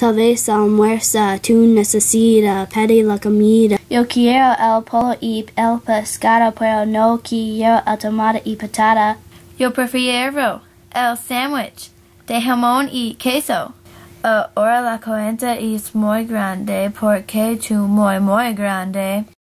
Tal vez almuerza, tú necesitas pedir la comida. Yo quiero el pollo y el pescado, pero no quiero el tomate y patata. Yo prefiero el sándwich de jamón y queso. Ahora la cuenta es muy grande porque tú muy muy grande.